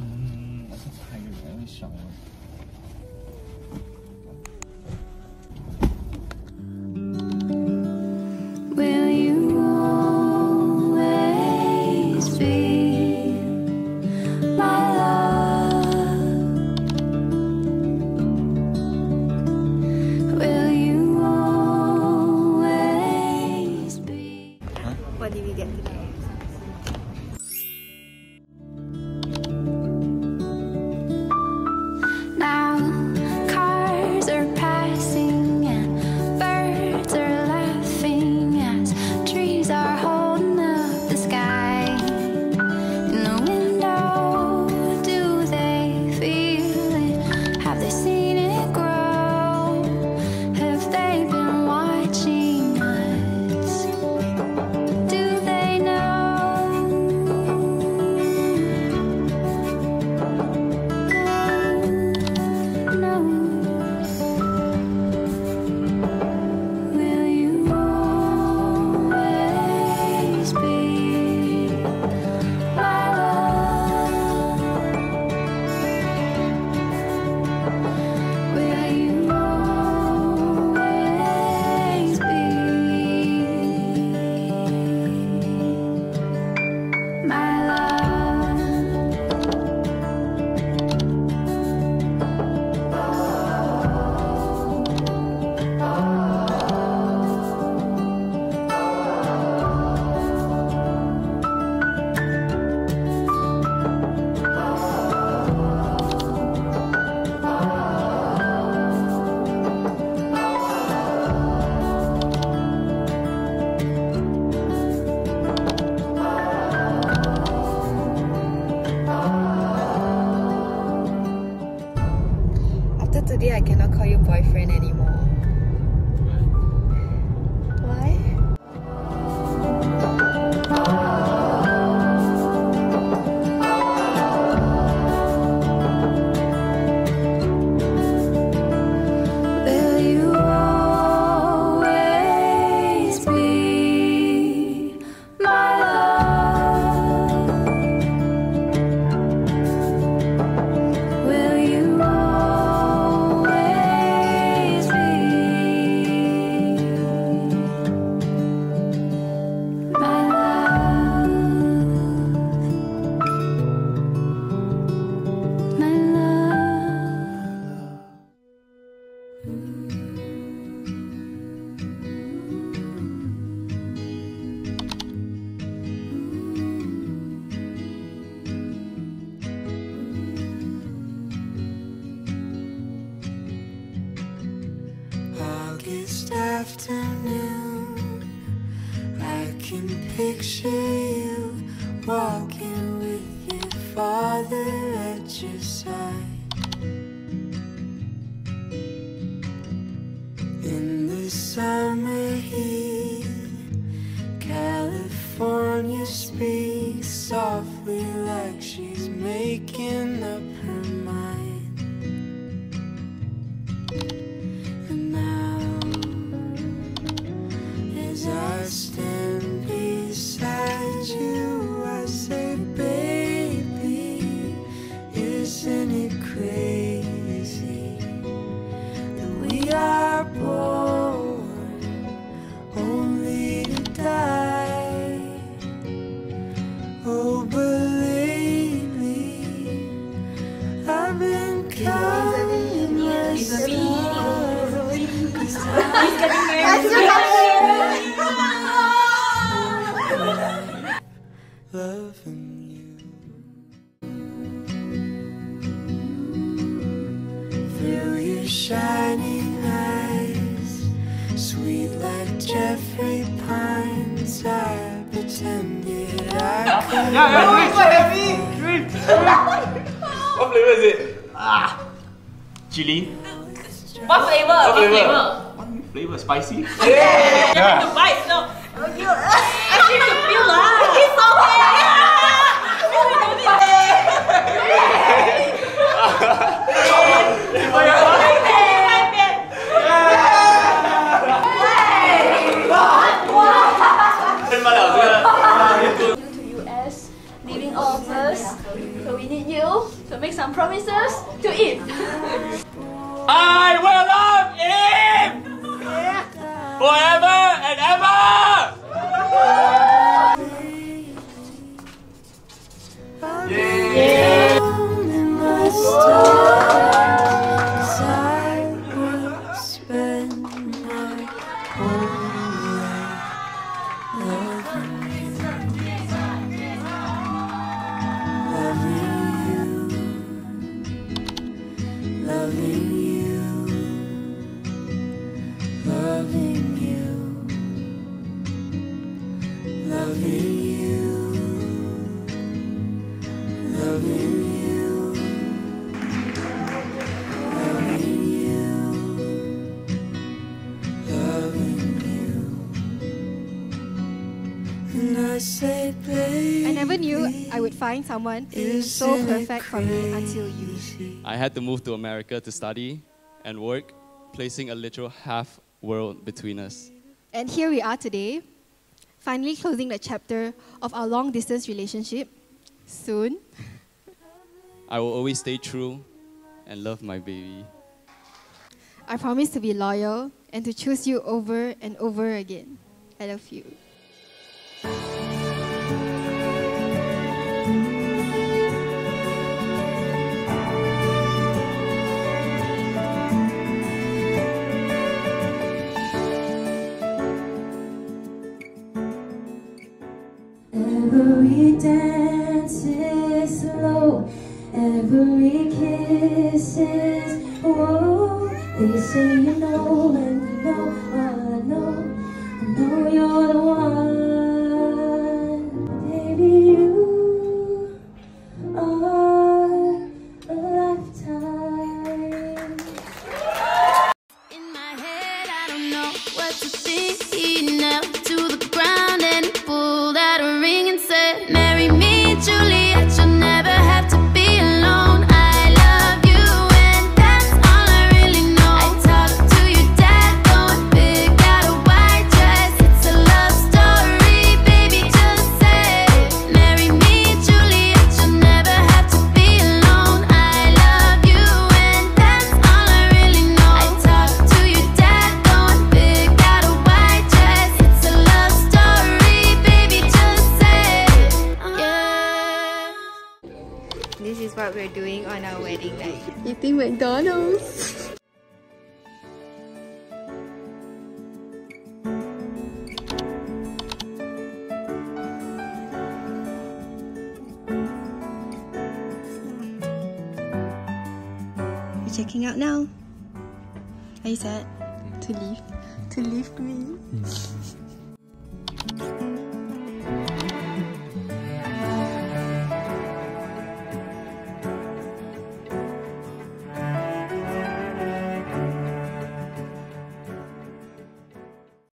嗯，我是太有点小了。August afternoon, I can picture you walking with your father at your side. In the summer heat, California speaks softly like she's making Loving you through your shining eyes, sweet like Jeffrey Pines. I pretended I could. What flavor is it? Ah, chili. What flavor? What flavor? One flavor spicy. Yeah. To bite, no. I keep to feel lah. It's so To make some promises to Eve. I will love Eve forever and ever. Yeah. yeah. yeah. I never knew I would find someone so perfect for me until you. I had to move to America to study and work, placing a literal half world between us. And here we are today, finally closing the chapter of our long distance relationship. Soon. I will always stay true and love my baby. I promise to be loyal and to choose you over and over again. I love you. Every dance is slow, every kiss is whoa. They say you know, and you know I know. I know you're the one, we're doing on our wedding night. Eating McDonald's. You're checking out now. Are you sad? Mm. To leave? To leave me? Mm.